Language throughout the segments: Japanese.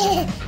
Yeah.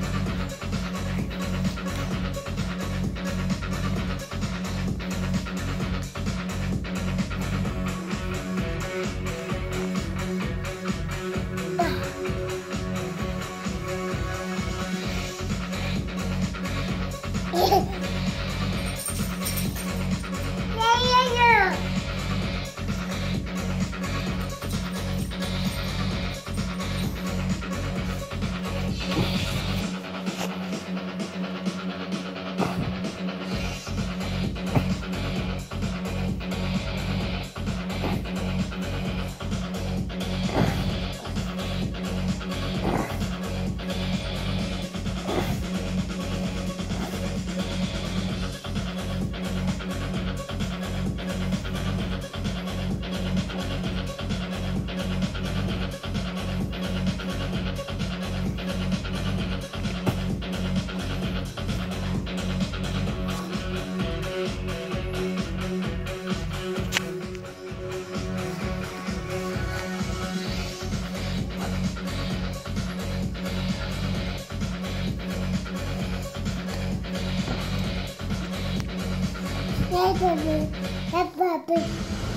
Bye, baby. Bye, baby.